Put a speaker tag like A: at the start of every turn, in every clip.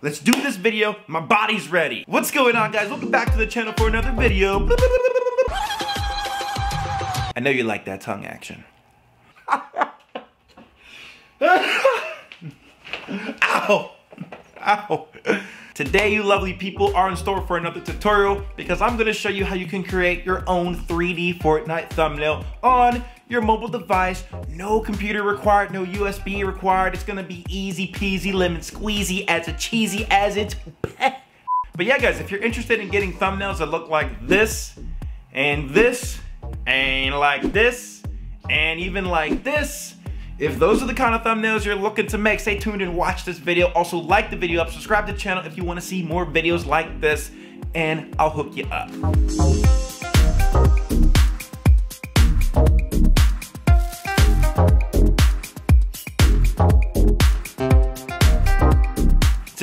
A: Let's do this video. My body's ready. What's going on, guys? Welcome back to the channel for another video. I know you like that tongue action. Ow! Ow! Today, you lovely people are in store for another tutorial because I'm gonna show you how you can create your own 3D Fortnite thumbnail on your mobile device. No computer required, no USB required. It's gonna be easy peasy, lemon squeezy, as a cheesy as it's But yeah, guys, if you're interested in getting thumbnails that look like this, and this, and like this, and even like this, if those are the kind of thumbnails you're looking to make, stay tuned and watch this video. Also like the video up, subscribe to the channel if you wanna see more videos like this, and I'll hook you up.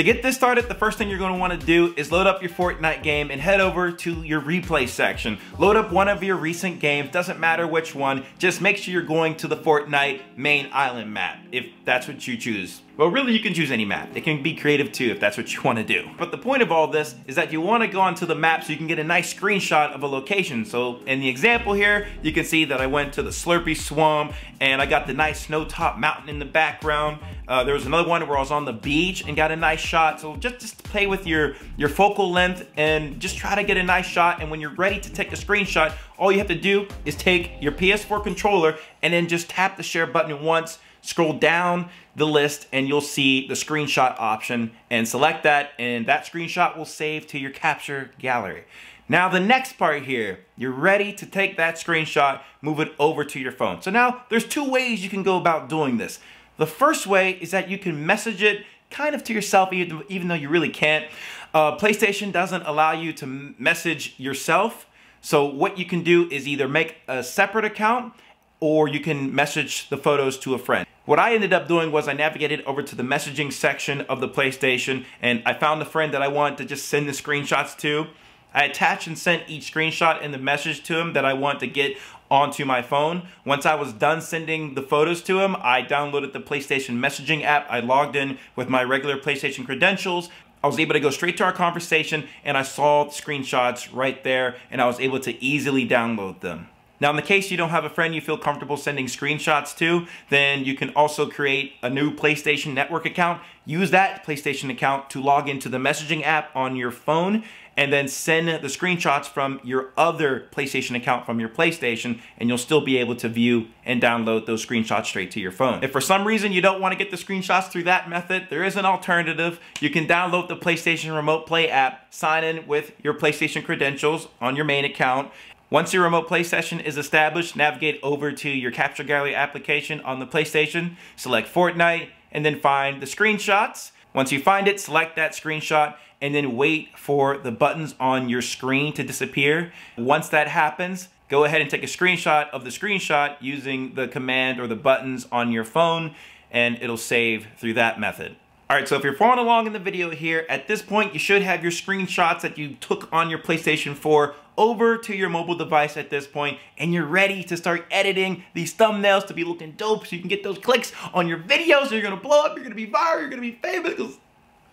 A: Get this started, the first thing you're gonna wanna do is load up your Fortnite game and head over to your replay section. Load up one of your recent games, doesn't matter which one, just make sure you're going to the Fortnite main island map, if that's what you choose. Well, really, you can choose any map. It can be creative too if that's what you want to do. But the point of all this is that you want to go onto the map so you can get a nice screenshot of a location. So in the example here, you can see that I went to the Slurpy Swamp and I got the nice snow top mountain in the background. Uh, there was another one where I was on the beach and got a nice shot. So just, just play with your, your focal length and just try to get a nice shot. And when you're ready to take a screenshot, all you have to do is take your PS4 controller and then just tap the share button once scroll down the list and you'll see the screenshot option and select that and that screenshot will save to your capture gallery. Now the next part here, you're ready to take that screenshot, move it over to your phone. So now there's two ways you can go about doing this. The first way is that you can message it kind of to yourself even, though you really can't. Uh, PlayStation doesn't allow you to message yourself. So what you can do is either make a separate account or you can message the photos to a friend. What I ended up doing was I navigated over to the messaging section of the PlayStation and I found a friend that I wanted to just send the screenshots to. I attached and sent each screenshot in the message to him that I want to get onto my phone. Once I was done sending the photos to him, I downloaded the PlayStation messaging app. I logged in with my regular PlayStation credentials. I was able to go straight to our conversation and I saw the screenshots right there and I was able to easily download them. Now, in the case you don't have a friend you feel comfortable sending screenshots to, then you can also create a new PlayStation Network account. Use that PlayStation account to log into the messaging app on your phone and then send the screenshots from your other PlayStation account from your PlayStation and you'll still be able to view and download those screenshots straight to your phone. If for some reason you don't want to get the screenshots through that method, there is an alternative. You can download the PlayStation Remote Play app, sign in with your PlayStation credentials on your main account, once your remote play session is established, navigate over to your Capture Gallery application on the PlayStation, select Fortnite, and then find the screenshots. Once you find it, select that screenshot, and then wait for the buttons on your screen to disappear. Once that happens, go ahead and take a screenshot of the screenshot using the command or the buttons on your phone, and it'll save through that method. All right, so if you're following along in the video here, at this point, you should have your screenshots that you took on your PlayStation 4 over to your mobile device at this point, and you're ready to start editing these thumbnails to be looking dope so you can get those clicks on your videos, you're gonna blow up, you're gonna be viral, you're gonna be famous,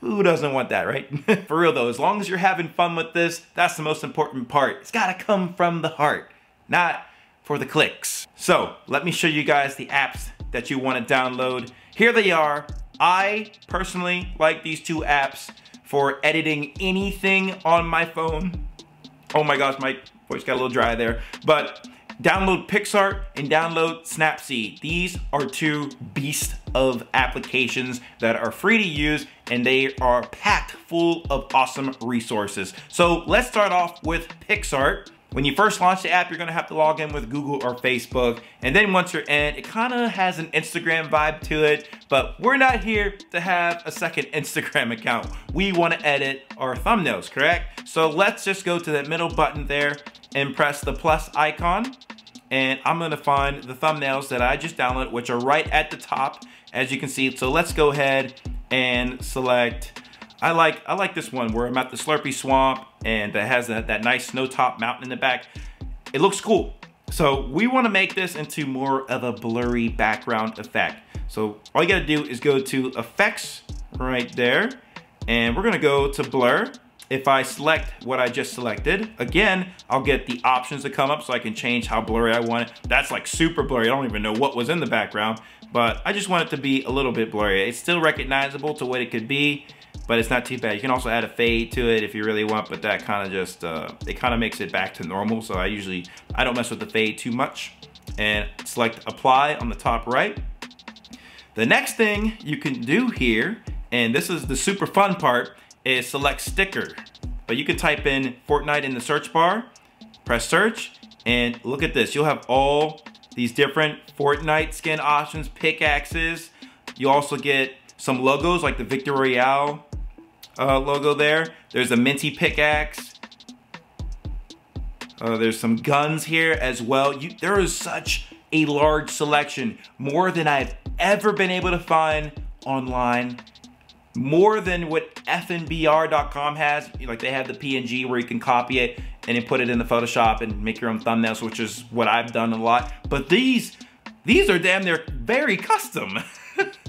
A: who doesn't want that, right? For real though, as long as you're having fun with this, that's the most important part. It's gotta come from the heart, not for the clicks. So, let me show you guys the apps that you wanna download. Here they are, I personally like these two apps for editing anything on my phone. Oh my gosh, my voice got a little dry there. But download PicsArt and download Snapseed. These are two beasts of applications that are free to use and they are packed full of awesome resources. So let's start off with PicsArt. When you first launch the app, you're gonna have to log in with Google or Facebook. And then once you're in, it kinda has an Instagram vibe to it, but we're not here to have a second Instagram account. We wanna edit our thumbnails, correct? So let's just go to that middle button there and press the plus icon. And I'm gonna find the thumbnails that I just downloaded, which are right at the top, as you can see. So let's go ahead and select I like I like this one where I'm at the Slurpy Swamp and it has that, that nice snow top mountain in the back. It looks cool. So we wanna make this into more of a blurry background effect. So all you gotta do is go to effects right there And we're gonna go to blur. If I select what I just selected, again, I'll get the options to come up so I can change how blurry I want it. That's like super blurry. I don't even know what was in the background, but I just want it to be a little bit blurry. It's still recognizable to what it could be, but it's not too bad. You can also add a fade to it if you really want, but that kind of just, uh, it kind of makes it back to normal. So I usually, I don't mess with the fade too much. And select apply on the top right. The next thing you can do here, and this is the super fun part, is select sticker. But you can type in Fortnite in the search bar, press search, and look at this. You'll have all these different Fortnite skin options, pickaxes. You also get some logos like the Victory Royale uh, logo there. There's a minty pickaxe. Uh, there's some guns here as well. You, there is such a large selection, more than I've ever been able to find online more than what fnbr.com has. Like they have the PNG where you can copy it and then put it in the Photoshop and make your own thumbnails, which is what I've done a lot. But these, these are damn they're very custom.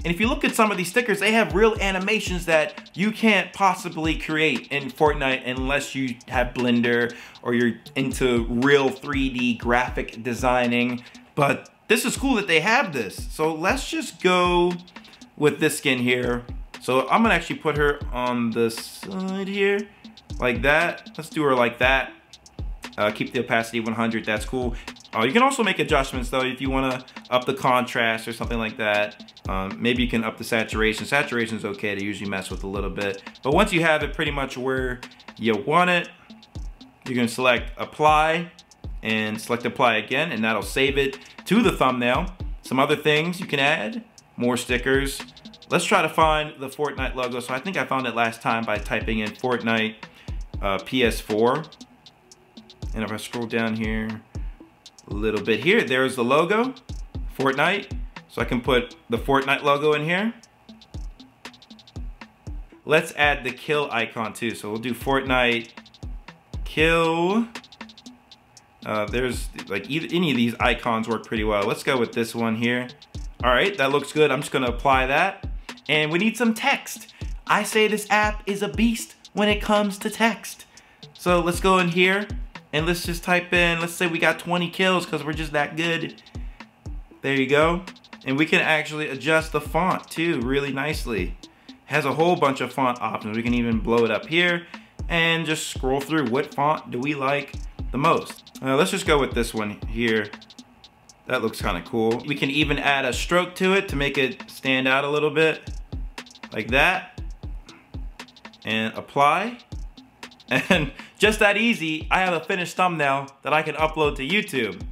A: and if you look at some of these stickers, they have real animations that you can't possibly create in Fortnite unless you have Blender or you're into real 3D graphic designing. But this is cool that they have this. So let's just go with this skin here. So I'm gonna actually put her on the side here, like that. Let's do her like that. Uh, keep the opacity 100, that's cool. Uh, you can also make adjustments though if you wanna up the contrast or something like that. Um, maybe you can up the saturation. Saturation is okay to usually mess with a little bit. But once you have it pretty much where you want it, you're gonna select apply and select apply again and that'll save it to the thumbnail. Some other things you can add, more stickers, Let's try to find the Fortnite logo. So I think I found it last time by typing in Fortnite uh, PS4. And if I scroll down here a little bit here, there's the logo, Fortnite. So I can put the Fortnite logo in here. Let's add the kill icon too. So we'll do Fortnite kill. Uh, there's like either, any of these icons work pretty well. Let's go with this one here. All right, that looks good. I'm just gonna apply that and we need some text. I say this app is a beast when it comes to text. So let's go in here and let's just type in, let's say we got 20 kills because we're just that good. There you go. And we can actually adjust the font too really nicely. Has a whole bunch of font options. We can even blow it up here and just scroll through what font do we like the most. Let's just go with this one here. That looks kind of cool. We can even add a stroke to it to make it stand out a little bit like that and apply. And just that easy, I have a finished thumbnail that I can upload to YouTube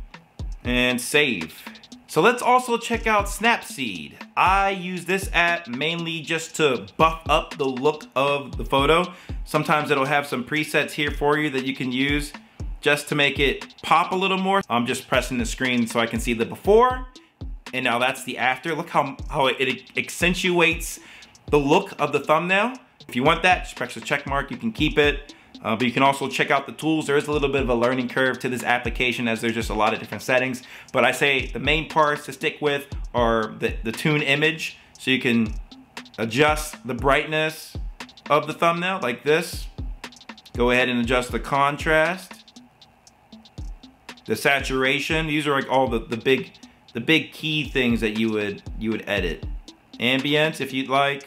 A: and save. So let's also check out Snapseed. I use this app mainly just to buff up the look of the photo. Sometimes it'll have some presets here for you that you can use just to make it pop a little more. I'm just pressing the screen so I can see the before and now that's the after. Look how, how it accentuates the look of the thumbnail. If you want that, just press the check mark, you can keep it. Uh, but you can also check out the tools. There is a little bit of a learning curve to this application as there's just a lot of different settings. But I say the main parts to stick with are the, the tune image. So you can adjust the brightness of the thumbnail like this. Go ahead and adjust the contrast. The saturation, these are like all the, the big the big key things that you would you would edit. Ambience if you'd like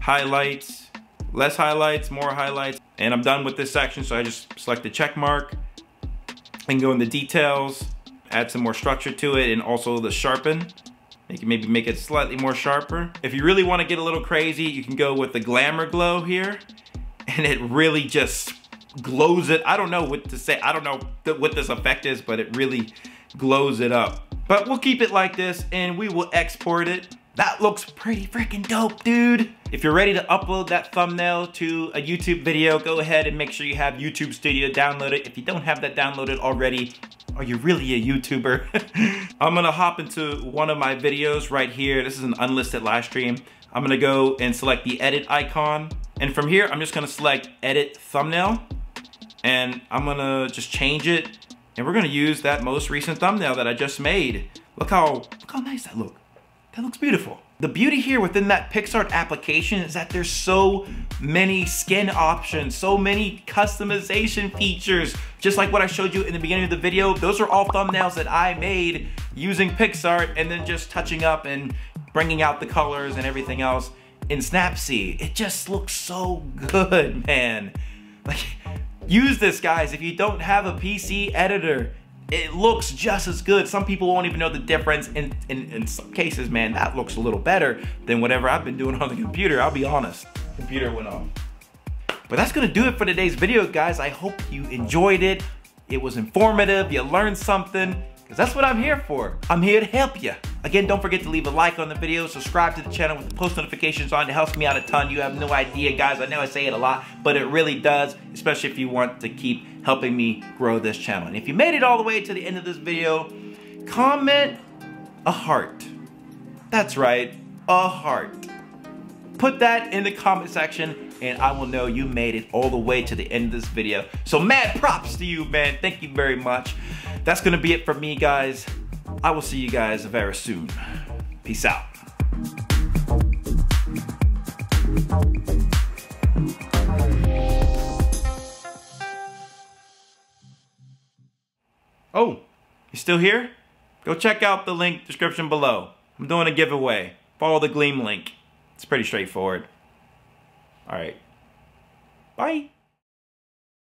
A: highlights, less highlights, more highlights. And I'm done with this section, so I just select the check mark and go in the details, add some more structure to it, and also the sharpen. You can maybe make it slightly more sharper. If you really wanna get a little crazy, you can go with the Glamour Glow here, and it really just glows it. I don't know what to say. I don't know what this effect is, but it really glows it up. But we'll keep it like this, and we will export it. That looks pretty freaking dope, dude. If you're ready to upload that thumbnail to a YouTube video, go ahead and make sure you have YouTube Studio downloaded. If you don't have that downloaded already, are you really a YouTuber? I'm gonna hop into one of my videos right here. This is an unlisted live stream. I'm gonna go and select the edit icon. And from here, I'm just gonna select edit thumbnail. And I'm gonna just change it. And we're gonna use that most recent thumbnail that I just made. Look how, look how nice that looks. That looks beautiful. The beauty here within that PicsArt application is that there's so many skin options, so many customization features. Just like what I showed you in the beginning of the video, those are all thumbnails that I made using PicsArt and then just touching up and bringing out the colors and everything else in Snapseed. It just looks so good, man. Like, use this, guys. If you don't have a PC editor, it looks just as good. Some people won't even know the difference. In, in, in some cases, man, that looks a little better than whatever I've been doing on the computer. I'll be honest. Computer went off. But that's gonna do it for today's video, guys. I hope you enjoyed it. It was informative, you learned something, because that's what I'm here for. I'm here to help you. Again, don't forget to leave a like on the video, subscribe to the channel with the post notifications on. It helps me out a ton. You have no idea, guys. I know I say it a lot, but it really does, especially if you want to keep helping me grow this channel. And if you made it all the way to the end of this video, comment a heart. That's right, a heart. Put that in the comment section and I will know you made it all the way to the end of this video. So mad props to you, man. Thank you very much. That's gonna be it for me, guys. I will see you guys very soon. Peace out. Still here? Go check out the link description below. I'm doing a giveaway. Follow the Gleam link. It's pretty straightforward. All right. Bye.